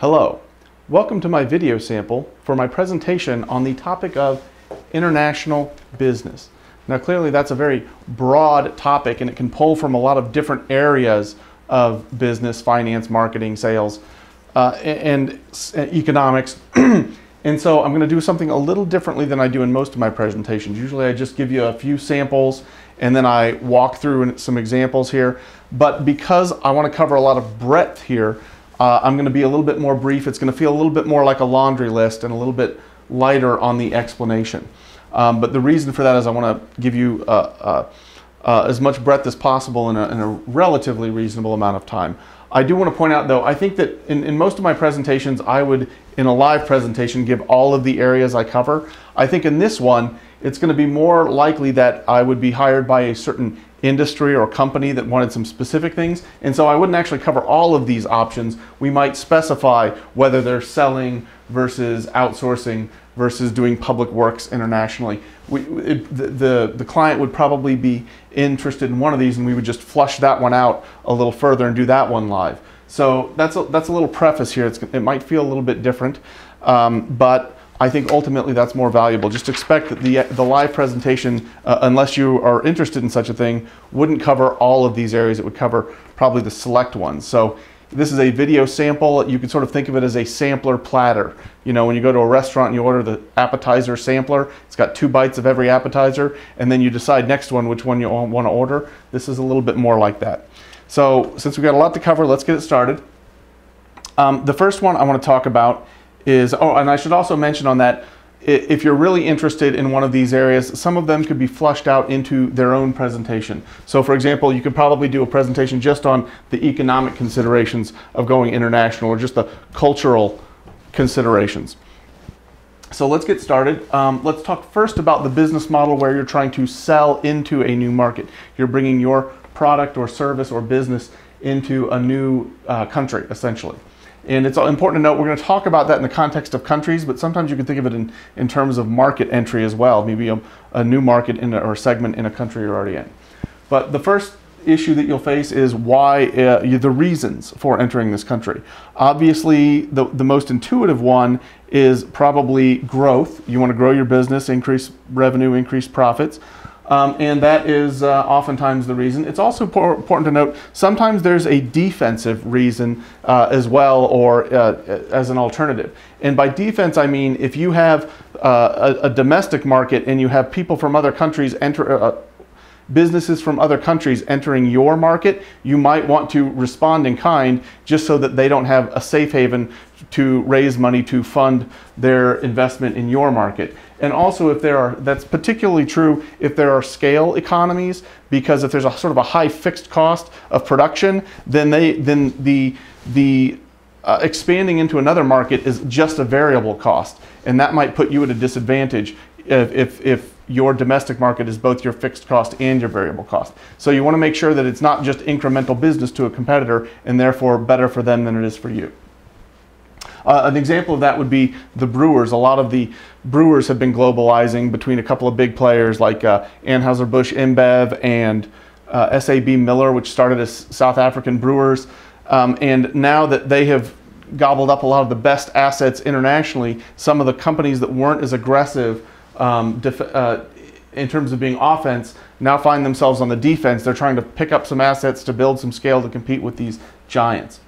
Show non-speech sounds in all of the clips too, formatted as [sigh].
Hello, welcome to my video sample for my presentation on the topic of international business. Now clearly that's a very broad topic and it can pull from a lot of different areas of business, finance, marketing, sales, uh, and, and economics. [clears throat] and so I'm going to do something a little differently than I do in most of my presentations. Usually I just give you a few samples and then I walk through some examples here. But because I want to cover a lot of breadth here, uh, I'm going to be a little bit more brief. It's going to feel a little bit more like a laundry list and a little bit lighter on the explanation. Um, but the reason for that is I want to give you uh, uh, uh, as much breadth as possible in a, in a, relatively reasonable amount of time. I do want to point out though, I think that in, in most of my presentations, I would, in a live presentation, give all of the areas I cover. I think in this one, it's going to be more likely that I would be hired by a certain industry or company that wanted some specific things. And so I wouldn't actually cover all of these options. We might specify whether they're selling versus outsourcing versus doing public works internationally. We, it, the, the, the client would probably be interested in one of these and we would just flush that one out a little further and do that one live. So that's a, that's a little preface here. It's, it might feel a little bit different, um, but I think ultimately that's more valuable. Just expect that the, the live presentation, uh, unless you are interested in such a thing, wouldn't cover all of these areas. It would cover probably the select ones. So this is a video sample. You can sort of think of it as a sampler platter. You know, when you go to a restaurant and you order the appetizer sampler, it's got two bites of every appetizer, and then you decide next one which one you want to order. This is a little bit more like that. So since we've got a lot to cover, let's get it started. Um, the first one I want to talk about is, oh, and I should also mention on that, if you're really interested in one of these areas, some of them could be flushed out into their own presentation. So for example, you could probably do a presentation just on the economic considerations of going international or just the cultural considerations. So let's get started. Um, let's talk first about the business model where you're trying to sell into a new market. You're bringing your product or service or business into a new uh, country, essentially. And it's important to note, we're going to talk about that in the context of countries, but sometimes you can think of it in, in terms of market entry as well, maybe a, a new market in a, or segment in a country you're already in. But the first issue that you'll face is why, uh, the reasons for entering this country. Obviously, the, the most intuitive one is probably growth. You want to grow your business, increase revenue, increase profits. Um, and that is uh, oftentimes the reason. It's also important to note sometimes there's a defensive reason uh, as well, or uh, as an alternative. And by defense, I mean if you have uh, a, a, domestic market and you have people from other countries enter. Businesses from other countries entering your market, you might want to respond in kind just so that they don't have a safe haven to raise money to fund their investment in your market. And also if there are, that's particularly true if there are scale economies, because if there's a sort of a high fixed cost of production, then they, then the, the uh, expanding into another market is just a variable cost. And that might put you at a disadvantage if, if, if your domestic market is both your fixed cost and your variable cost. So you want to make sure that it's not just incremental business to a competitor and therefore better for them than it is for you. Uh, an example of that would be the brewers. A lot of the brewers have been globalizing between a couple of big players like uh, Anheuser-Busch InBev and uh, SAB Miller, which started as South African brewers. Um, and now that they have gobbled up a lot of the best assets internationally, some of the companies that weren't as aggressive um, uh, in terms of being offense now find themselves on the defense. They're trying to pick up some assets to build some scale to compete with these giants.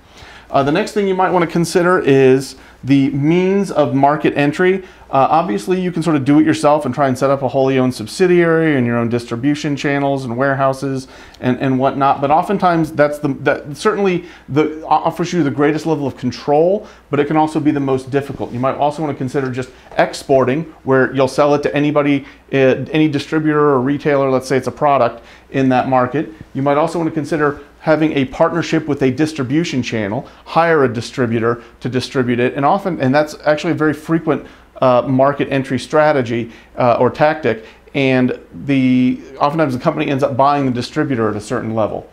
Uh, the next thing you might want to consider is the means of market entry. Uh, obviously, you can sort of do it yourself and try and set up a wholly owned subsidiary and your own distribution channels and warehouses and, and whatnot. But oftentimes, that's the that certainly the offers you the greatest level of control, but it can also be the most difficult. You might also want to consider just exporting, where you'll sell it to anybody, uh, any distributor or retailer. Let's say it's a product in that market. You might also want to consider having a partnership with a distribution channel, hire a distributor to distribute it, and often, and that's actually a very frequent uh, market entry strategy uh, or tactic, and the oftentimes the company ends up buying the distributor at a certain level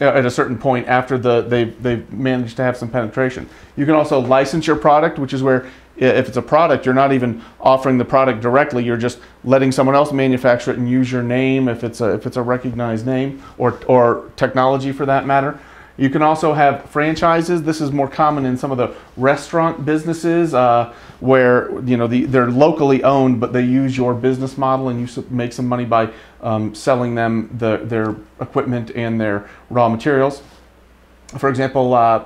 uh, at a certain point after the they've, they've managed to have some penetration. You can also license your product, which is where if it's a product, you're not even offering the product directly. You're just letting someone else manufacture it and use your name if it's a if it's a recognized name or or technology for that matter. You can also have franchises. This is more common in some of the restaurant businesses uh, where you know the, they're locally owned, but they use your business model and you make some money by um, selling them the, their equipment and their raw materials. For example, uh,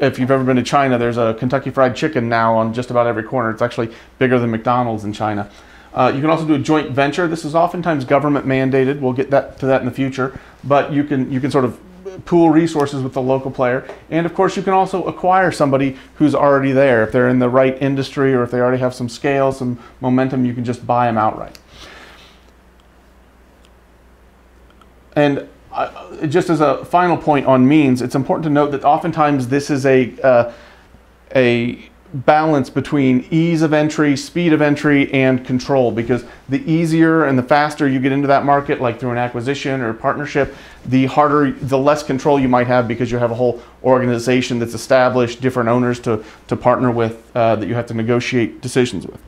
if you've ever been to China, there's a Kentucky Fried Chicken now on just about every corner. It's actually bigger than McDonald's in China. Uh, you can also do a joint venture. This is oftentimes government mandated. We'll get that to that in the future, but you can you can sort of pool resources with the local player, and of course you can also acquire somebody who's already there. If they're in the right industry or if they already have some scale, some momentum, you can just buy them outright. And just as a final point on means, it's important to note that oftentimes this is a uh, a balance between ease of entry, speed of entry, and control. Because the easier and the faster you get into that market, like through an acquisition or partnership, the harder, the less control you might have because you have a whole organization that's established, different owners to, to partner with uh, that you have to negotiate decisions with.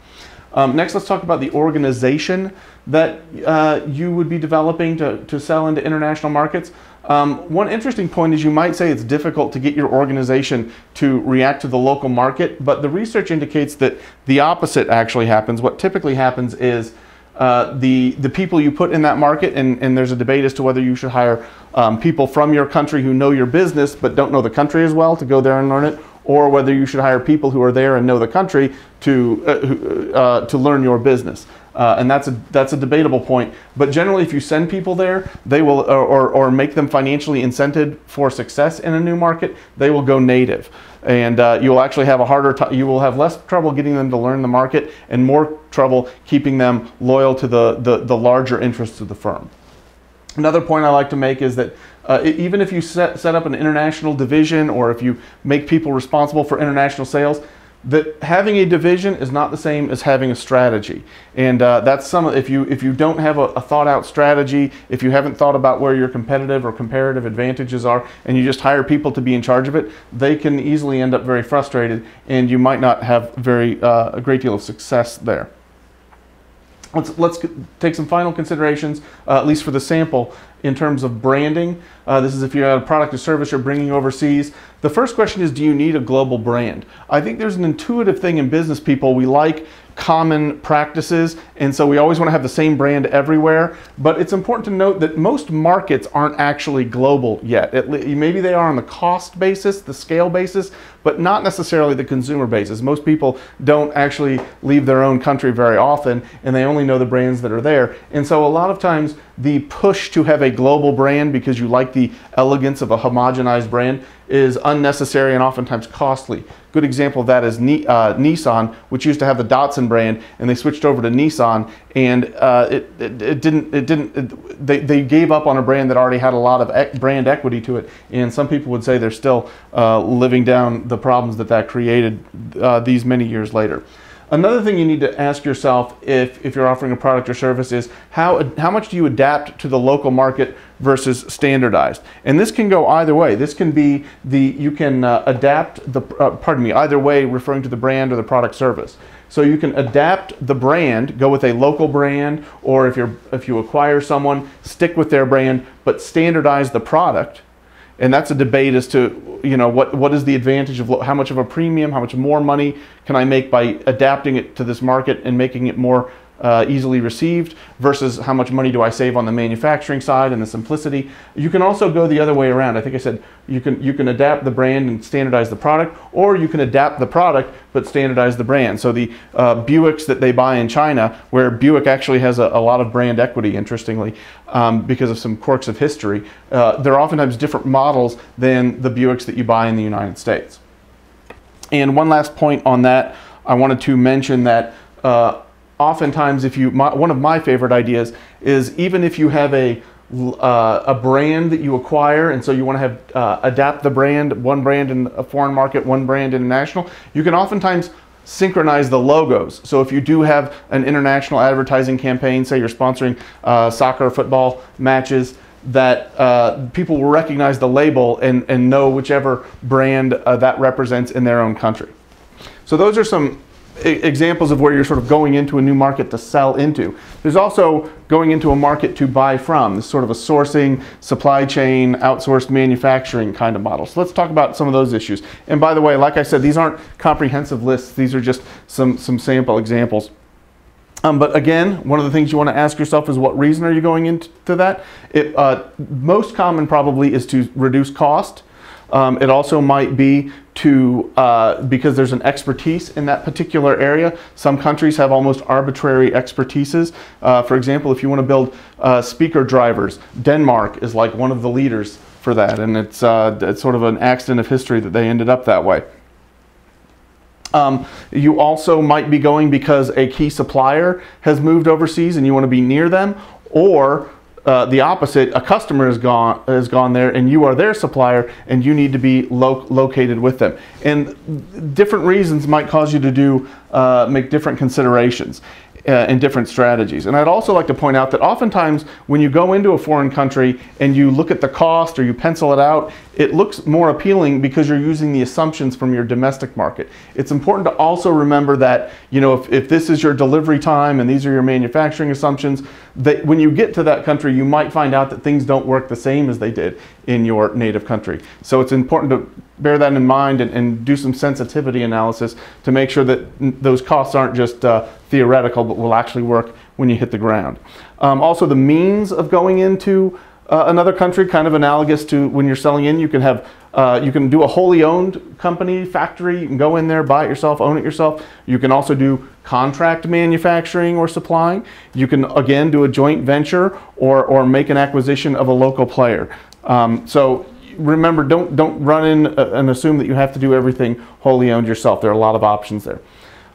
Um, next, let's talk about the organization that uh, you would be developing to, to sell into international markets. Um, one interesting point is you might say it's difficult to get your organization to react to the local market, but the research indicates that the opposite actually happens. What typically happens is uh, the, the people you put in that market, and, and there's a debate as to whether you should hire um, people from your country who know your business but don't know the country as well to go there and learn it, or whether you should hire people who are there and know the country to, uh, uh, to learn your business. Uh, and that's a, that's a debatable point. But generally, if you send people there, they will, or, or, make them financially incented for success in a new market, they will go native. And uh, you will actually have a harder, t- you will have less trouble getting them to learn the market and more trouble keeping them loyal to the, the, the larger interests of the firm. Another point I like to make is that uh, even if you set, set up an international division or if you make people responsible for international sales, that having a division is not the same as having a strategy. And uh, that's some if you if you don't have a, a, thought out strategy if you haven't thought about where your competitive or comparative advantages are and you just hire people to be in charge of it they can easily end up very frustrated and you might not have very uh, a great deal of success there Let's, let's take some final considerations, uh, at least for the sample, in terms of branding. Uh, this is if you have a product or service you're bringing overseas. The first question is, do you need a global brand? I think there's an intuitive thing in business people. We like common practices, and so we always want to have the same brand everywhere. But it's important to note that most markets aren't actually global yet. Maybe they are on the cost basis, the scale basis, but not necessarily the consumer basis. Most people don't actually leave their own country very often, and they only know the brands that are there. And so a lot of times, the push to have a global brand because you like the elegance of a homogenized brand is unnecessary and oftentimes costly. Good example of that is uh, Nissan, which used to have the Datsun brand, and they switched over to Nissan, and uh, it, it, it, didn't it didn't it, they they gave up on a brand that already had a lot of brand equity to it, and some people would say they're still uh, living down the problems that that created uh, these many years later. Another thing you need to ask yourself if, if you're offering a product or service is how, how much do you adapt to the local market versus standardized? And this can go either way. This can be the, you can uh, adapt the, uh, pardon me, either way referring to the brand or the product service. So you can adapt the brand, go with a local brand, or if, you're, if you acquire someone, stick with their brand, but standardize the product and that's a debate as to you know what what is the advantage of how much of a premium, how much more money can I make by adapting it to this market and making it more uh, easily received versus how much money do I save on the manufacturing side and the simplicity. You can also go the other way around. I think I said you can you can adapt the brand and standardize the product, or you can adapt the product but standardize the brand. So the uh, Buicks that they buy in China, where Buick actually has a, a lot of brand equity, interestingly, um, because of some quirks of history, uh, they're oftentimes different models than the Buicks that you buy in the United States. And one last point on that, I wanted to mention that uh, oftentimes if you my, one of my favorite ideas is even if you have a uh, a brand that you acquire and so you want to have uh, adapt the brand one brand in a foreign market one brand international you can oftentimes synchronize the logos. So if you do have an international advertising campaign say you're sponsoring uh, soccer football matches that uh, people will recognize the label and, and know whichever brand uh, that represents in their own country. So those are some examples of where you're sort of going into a new market to sell into. There's also going into a market to buy from. This sort of a sourcing, supply chain, outsourced manufacturing kind of model. So let's talk about some of those issues. And by the way, like I said, these aren't comprehensive lists. These are just some, some sample examples. Um, but again, one of the things you want to ask yourself is what reason are you going into that? It, uh, most common probably is to reduce cost. Um, it also might be to, uh, because there's an expertise in that particular area. Some countries have almost arbitrary expertises. Uh, for example, if you want to build uh, speaker drivers, Denmark is like one of the leaders for that. And it's, uh, it's sort of an accident of history that they ended up that way. Um, you also might be going because a key supplier has moved overseas and you want to be near them, or uh, the opposite, a customer has gone has gone there and you are their supplier and you need to be lo located with them. And different reasons might cause you to do uh, make different considerations uh, and different strategies. And I'd also like to point out that oftentimes when you go into a foreign country and you look at the cost or you pencil it out, it looks more appealing because you're using the assumptions from your domestic market. It's important to also remember that, you know, if, if this is your delivery time and these are your manufacturing assumptions, that when you get to that country, you might find out that things don't work the same as they did in your native country. So it's important to bear that in mind and, and do some sensitivity analysis to make sure that those costs aren't just uh, theoretical, but will actually work when you hit the ground. Um, also, the means of going into uh, another country, kind of analogous to when you're selling in, you can have uh, you can do a wholly owned company, factory. You can go in there, buy it yourself, own it yourself. You can also do contract manufacturing or supplying. You can again do a joint venture or or make an acquisition of a local player. Um, so remember, don't don't run in uh, and assume that you have to do everything wholly owned yourself. There are a lot of options there.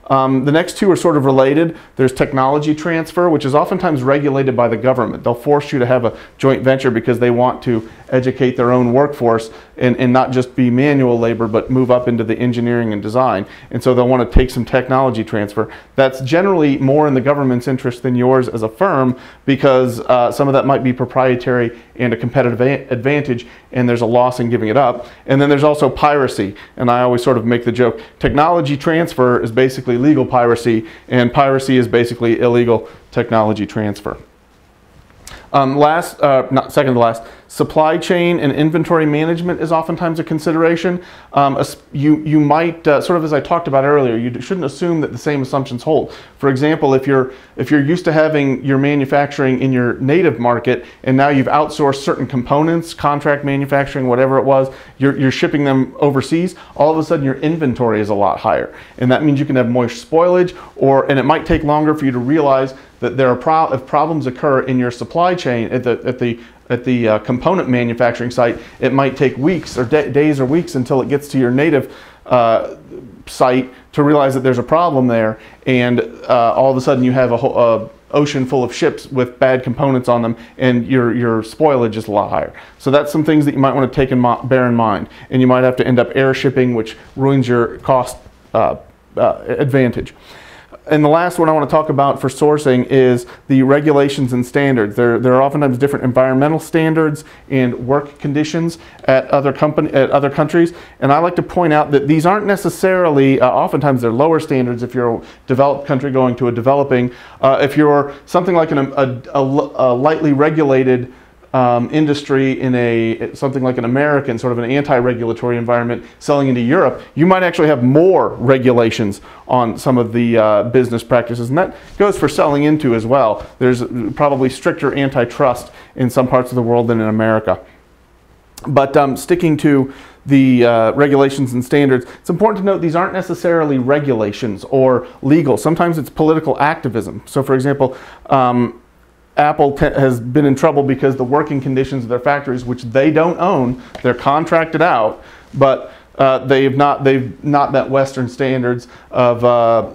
Um, the next two are sort of related. There's technology transfer, which is oftentimes regulated by the government. They'll force you to have a joint venture because they want to educate their own workforce and, and not just be manual labor, but move up into the engineering and design. And so they'll want to take some technology transfer. That's generally more in the government's interest than yours as a firm because uh, some of that might be proprietary and a competitive advantage, and there's a loss in giving it up. And then there's also piracy. And I always sort of make the joke technology transfer is basically legal piracy, and piracy is basically illegal technology transfer. Um, last, uh, not second to last, supply chain and inventory management is oftentimes a consideration. Um, you, you might, uh, sort of as I talked about earlier, you shouldn't assume that the same assumptions hold. For example, if you're, if you're used to having your manufacturing in your native market and now you've outsourced certain components, contract manufacturing, whatever it was, you're, you're shipping them overseas, all of a sudden your inventory is a lot higher. And that means you can have moist spoilage or, and it might take longer for you to realize that there are pro if problems occur in your supply chain at the at the at the uh, component manufacturing site, it might take weeks or days or weeks until it gets to your native uh, site to realize that there's a problem there, and uh, all of a sudden you have a whole uh, ocean full of ships with bad components on them, and your your spoilage is a lot higher. So that's some things that you might want to take and bear in mind, and you might have to end up air shipping, which ruins your cost uh, uh, advantage. And the last one I want to talk about for sourcing is the regulations and standards. There, there are oftentimes different environmental standards and work conditions at other company at other countries. And I like to point out that these aren't necessarily. Uh, oftentimes they're lower standards if you're a developed country going to a developing. Uh, if you're something like an, a, a, a lightly regulated um, industry in a something like an American sort of an anti-regulatory environment selling into Europe, you might actually have more regulations on some of the uh, business practices, and that goes for selling into as well. There's probably stricter antitrust in some parts of the world than in America. But um, sticking to the uh, regulations and standards, it's important to note these aren't necessarily regulations or legal. Sometimes it's political activism. So, for example, um, Apple has been in trouble because the working conditions of their factories, which they don't own, they're contracted out, but uh, they've not they've not met Western standards of uh,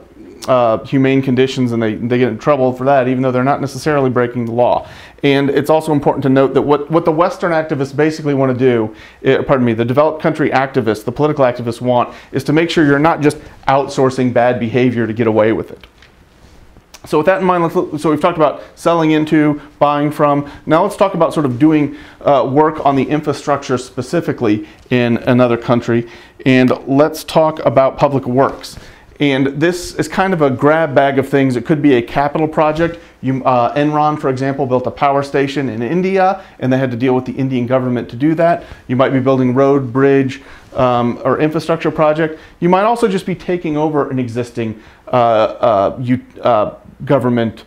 uh, humane conditions, and they they get in trouble for that, even though they're not necessarily breaking the law. And it's also important to note that what what the Western activists basically want to do, pardon me, the developed country activists, the political activists want, is to make sure you're not just outsourcing bad behavior to get away with it. So with that in mind, so we've talked about selling into, buying from. Now let's talk about sort of doing uh, work on the infrastructure specifically in another country. And let's talk about public works. And this is kind of a grab bag of things. It could be a capital project. You, uh, Enron, for example, built a power station in India, and they had to deal with the Indian government to do that. You might be building road, bridge, um, or infrastructure project. You might also just be taking over an existing uh, uh, uh, government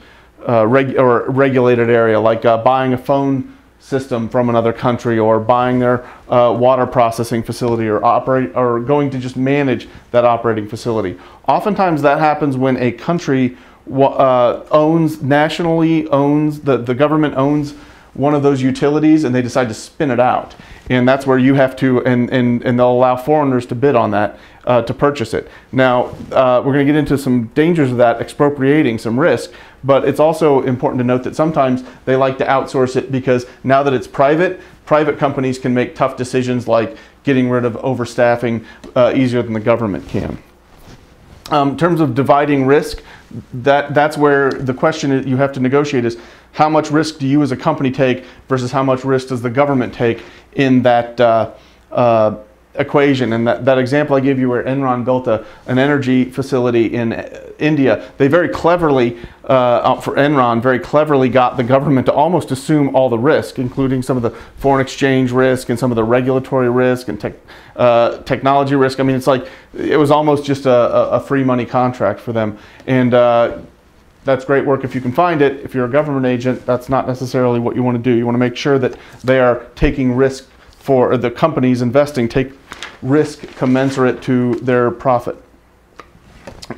uh, reg or regulated area, like uh, buying a phone system from another country or buying their uh, water processing facility or operate or going to just manage that operating facility. Oftentimes that happens when a country uh, owns nationally owns the, the government owns one of those utilities and they decide to spin it out and that's where you have to and, and, and they'll allow foreigners to bid on that uh, to purchase it. Now uh, we're going to get into some dangers of that expropriating some risk but it's also important to note that sometimes they like to outsource it because now that it's private private companies can make tough decisions like getting rid of overstaffing uh, easier than the government can. Um, in terms of dividing risk that that's where the question you have to negotiate is how much risk do you as a company take versus how much risk does the government take in that uh, uh, equation. And that, that example I gave you where Enron built a, an energy facility in India, they very cleverly, uh, for Enron, very cleverly got the government to almost assume all the risk, including some of the foreign exchange risk and some of the regulatory risk and tech, uh, technology risk. I mean, it's like it was almost just a, a free money contract for them. And uh, that's great work if you can find it. If you're a government agent, that's not necessarily what you want to do. You want to make sure that they are taking risk for the companies investing, take risk commensurate to their profit.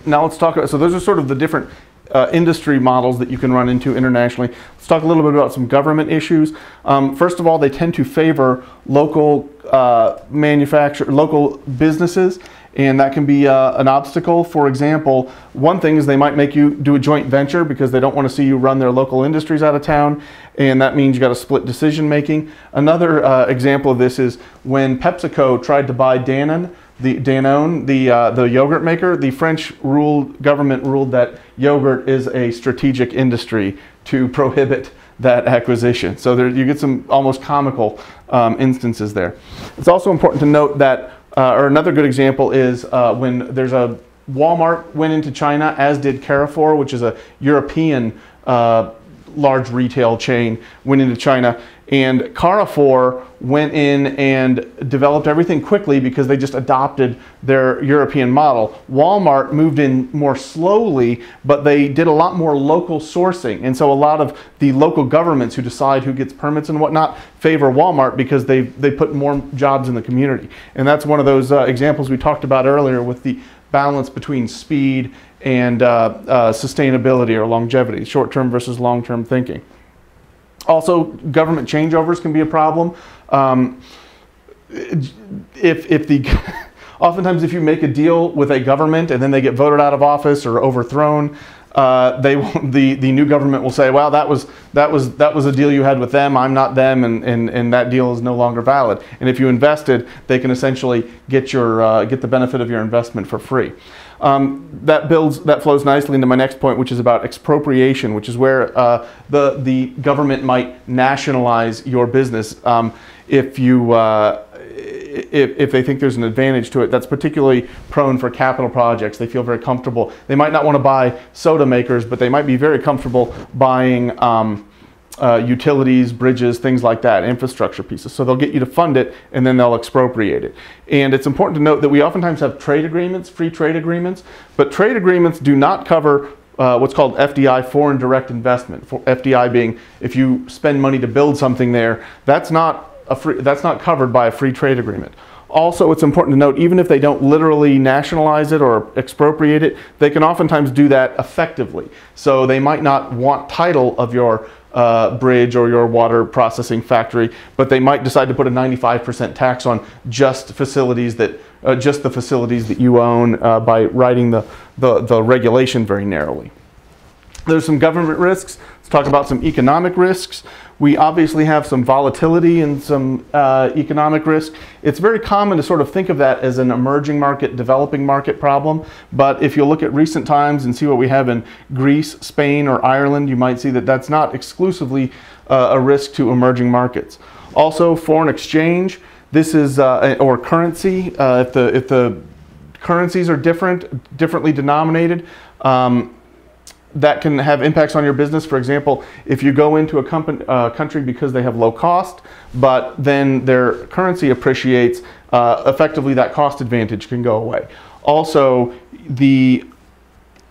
Now let's talk about, so those are sort of the different uh, industry models that you can run into internationally. Let's talk a little bit about some government issues. Um, first of all, they tend to favor local uh, manufacture, local businesses and that can be uh, an obstacle. For example, one thing is they might make you do a joint venture because they don't want to see you run their local industries out of town, and that means you got to split decision making. Another uh, example of this is when PepsiCo tried to buy Danone, the Danone, the uh, the yogurt maker. The French ruled government ruled that yogurt is a strategic industry to prohibit that acquisition. So there, you get some almost comical um, instances there. It's also important to note that uh, or another good example is uh, when there's a Walmart went into China, as did Carrefour, which is a European uh, large retail chain, went into China. And Carrefour went in and developed everything quickly because they just adopted their European model. Walmart moved in more slowly, but they did a lot more local sourcing. And so a lot of the local governments who decide who gets permits and whatnot favor Walmart because they, they put more jobs in the community. And that's one of those uh, examples we talked about earlier with the balance between speed and uh, uh, sustainability or longevity, short-term versus long-term thinking. Also, government changeovers can be a problem. Um, if, if the, [laughs] oftentimes if you make a deal with a government and then they get voted out of office or overthrown, uh, they [laughs] the the new government will say, well, that was that was that was a deal you had with them. I'm not them, and and, and that deal is no longer valid. And if you invested, they can essentially get your uh, get the benefit of your investment for free. Um, that builds that flows nicely into my next point, which is about expropriation, which is where uh, the the government might nationalize your business um, if you uh, if, if they think there's an advantage to it that's particularly prone for capital projects. They feel very comfortable. They might not want to buy soda makers, but they might be very comfortable buying um, uh, utilities, bridges, things like that, infrastructure pieces. So they'll get you to fund it and then they'll expropriate it. And it's important to note that we oftentimes have trade agreements, free trade agreements, but trade agreements do not cover uh, what's called FDI, foreign direct investment. For FDI being if you spend money to build something there, that's not free, that's not covered by a free trade agreement. Also, it's important to note, even if they don't literally nationalize it or expropriate it, they can oftentimes do that effectively. So they might not want title of your uh, bridge or your water processing factory, but they might decide to put a 95% tax on just facilities that, uh, just the facilities that you own uh, by writing the, the, the regulation very narrowly. There's some government risks. Let's talk about some economic risks. We obviously have some volatility and some uh, economic risk. It's very common to sort of think of that as an emerging market, developing market problem. But if you look at recent times and see what we have in Greece, Spain, or Ireland, you might see that that's not exclusively uh, a risk to emerging markets. Also, foreign exchange. This is, uh, or currency. Uh, if the, if the currencies are different, differently denominated. Um, that can have impacts on your business. For example, if you go into a company, uh, country because they have low cost, but then their currency appreciates, uh, effectively that cost advantage can go away. Also, the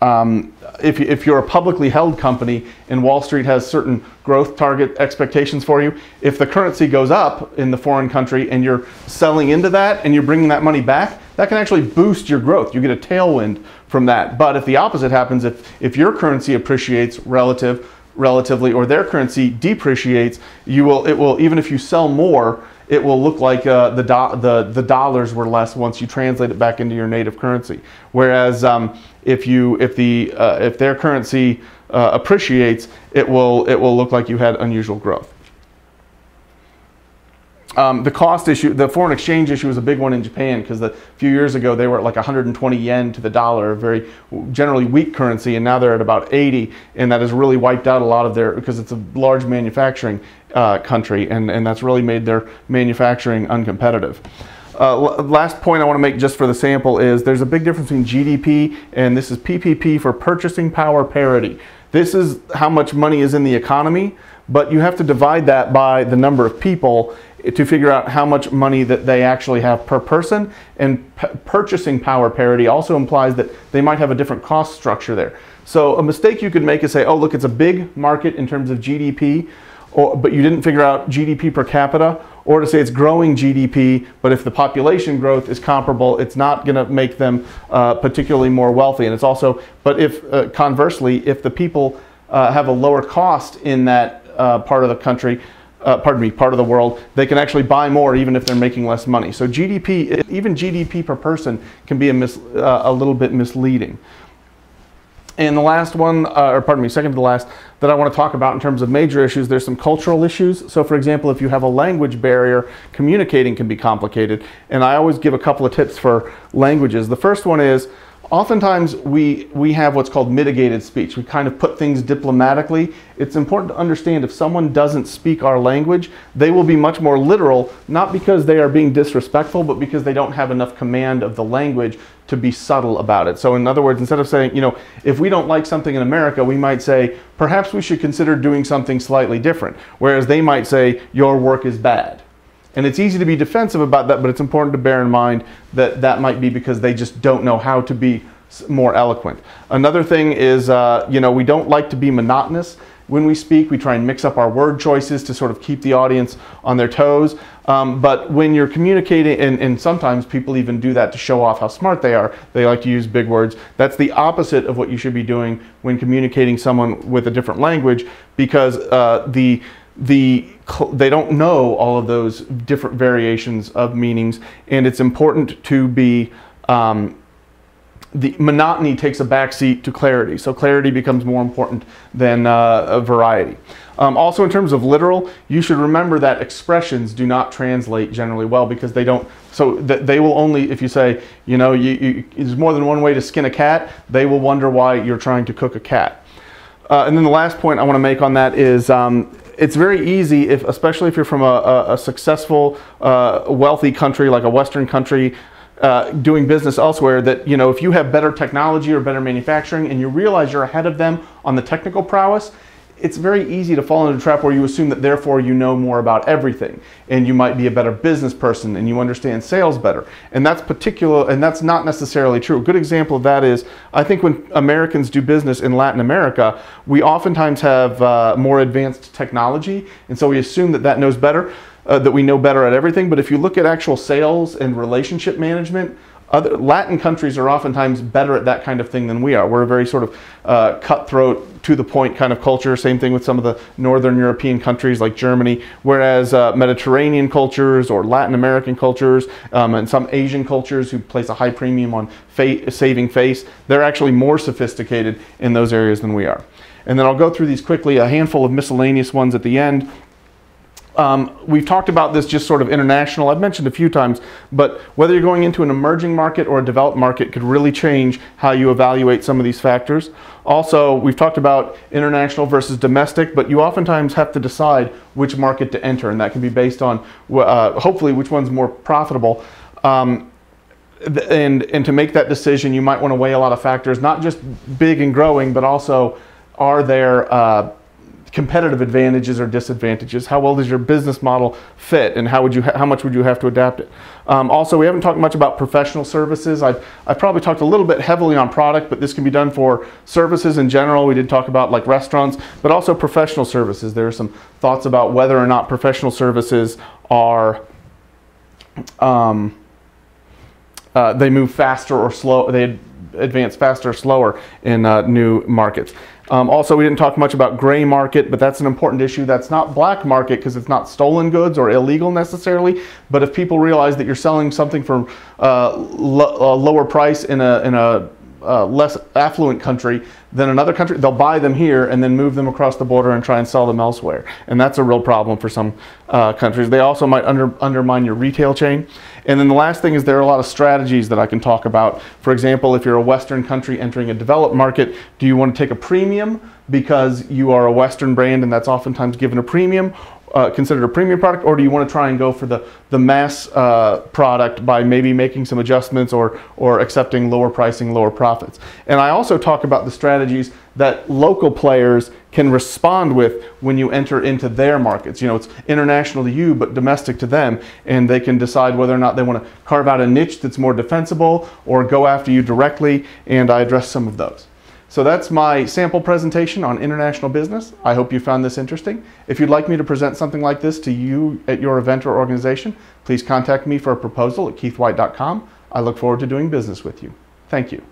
um, if, if you're a publicly held company and Wall Street has certain growth target expectations for you, if the currency goes up in the foreign country and you're selling into that and you're bringing that money back, that can actually boost your growth. You get a tailwind from that. But if the opposite happens, if, if your currency appreciates relative, relatively or their currency depreciates, you will, it will, even if you sell more, it will look like uh, the, do- the, the dollars were less once you translate it back into your native currency. Whereas um, if, you, if, the, uh, if their currency uh, appreciates, it will, it will look like you had unusual growth. Um, the cost issue, the foreign exchange issue was a big one in Japan because a few years ago they were at like 120 yen to the dollar, a very generally weak currency, and now they're at about 80, and that has really wiped out a lot of their, because it's a large manufacturing uh, country, and, and that's really made their manufacturing uncompetitive. Uh, last point I want to make just for the sample is there's a big difference between GDP and this is PPP for purchasing power parity. This is how much money is in the economy, but you have to divide that by the number of people to figure out how much money that they actually have per person. And purchasing power parity also implies that they might have a different cost structure there. So a mistake you could make is say, oh, look, it's a big market in terms of GDP, or, but you didn't figure out GDP per capita, or to say it's growing GDP, but if the population growth is comparable, it's not going to make them uh, particularly more wealthy. And it's also, but if uh, conversely, if the people uh, have a lower cost in that uh, part of the country, uh, pardon me, part of the world, they can actually buy more even if they're making less money. So GDP, even GDP per person can be a, mis, uh, a little bit misleading. And the last one, uh, or pardon me, second to the last, that I want to talk about in terms of major issues, there's some cultural issues. So, for example, if you have a language barrier, communicating can be complicated. And I always give a couple of tips for languages. The first one is oftentimes we, we have what's called mitigated speech. We kind of put things diplomatically. It's important to understand if someone doesn't speak our language, they will be much more literal, not because they are being disrespectful, but because they don't have enough command of the language to be subtle about it. So in other words, instead of saying, you know, if we don't like something in America, we might say, perhaps we should consider doing something slightly different. Whereas they might say, your work is bad. And it's easy to be defensive about that, but it's important to bear in mind that that might be because they just don't know how to be more eloquent. Another thing is, uh, you know, we don't like to be monotonous. When we speak, we try and mix up our word choices to sort of keep the audience on their toes. Um, but when you're communicating, and, and, sometimes people even do that to show off how smart they are, they like to use big words. That's the opposite of what you should be doing when communicating someone with a different language because uh, the the they don't know all of those different variations of meanings, and it's important to be. Um, the monotony takes a backseat to clarity, so clarity becomes more important than uh, variety. Um, also, in terms of literal, you should remember that expressions do not translate generally well because they don't. So that they will only, if you say, you know, you, you, there's more than one way to skin a cat, they will wonder why you're trying to cook a cat. Uh, and then the last point I want to make on that is um, it's very easy, if, especially if you're from a, a, successful, uh, wealthy country like a Western country, uh, doing business elsewhere, that you know if you have better technology or better manufacturing, and you realize you're ahead of them on the technical prowess, it's very easy to fall into a trap where you assume that therefore you know more about everything and you might be a better business person and you understand sales better. And that's particular and that's not necessarily true. A good example of that is I think when Americans do business in Latin America, we oftentimes have uh, more advanced technology and so we assume that that knows better, uh, that we know better at everything. But if you look at actual sales and relationship management, other Latin countries are oftentimes better at that kind of thing than we are. We're a very sort of uh, cutthroat, to the point kind of culture. Same thing with some of the northern European countries like Germany. Whereas uh, Mediterranean cultures or Latin American cultures um, and some Asian cultures who place a high premium on fa saving face, they're actually more sophisticated in those areas than we are. And then I'll go through these quickly, a handful of miscellaneous ones at the end. Um, we've talked about this just sort of international. I've mentioned a few times, but whether you're going into an emerging market or a developed market could really change how you evaluate some of these factors. Also, we've talked about international versus domestic, but you oftentimes have to decide which market to enter, and that can be based on uh, hopefully which one's more profitable. Um, and and to make that decision, you might want to weigh a lot of factors, not just big and growing, but also are there uh, competitive advantages or disadvantages? How well does your business model fit, and how would you how much would you have to adapt it? Um, also, we haven't talked much about professional services. I've I've probably talked a little bit heavily on product, but this can be done for services in general. We did talk about like restaurants, but also professional services. There are some thoughts about whether or not professional services are um, uh, they move faster or slow. They advance faster or slower in uh, new markets. Um, also, we didn't talk much about gray market, but that's an important issue. That's not black market because it's not stolen goods or illegal necessarily. But if people realize that you're selling something for uh, lo- a lower price in a in a uh, less affluent country than another country, they'll buy them here and then move them across the border and try and sell them elsewhere. And that's a real problem for some uh, countries. They also might under, undermine your retail chain. And then the last thing is there are a lot of strategies that I can talk about. For example, if you're a Western country entering a developed market, do you want to take a premium because you are a Western brand and that's oftentimes given a premium? uh, considered a premium product, or do you want to try and go for the the mass uh, product by maybe making some adjustments or or accepting lower pricing, lower profits? And I also talk about the strategies that local players can respond with when you enter into their markets. You know, it's international to you, but domestic to them, and they can decide whether or not they want to carve out a niche that's more defensible or go after you directly. And I address some of those. So that's my sample presentation on international business. I hope you found this interesting. If you'd like me to present something like this to you at your event or organization, please contact me for a proposal at keithwhite.com. I look forward to doing business with you. Thank you.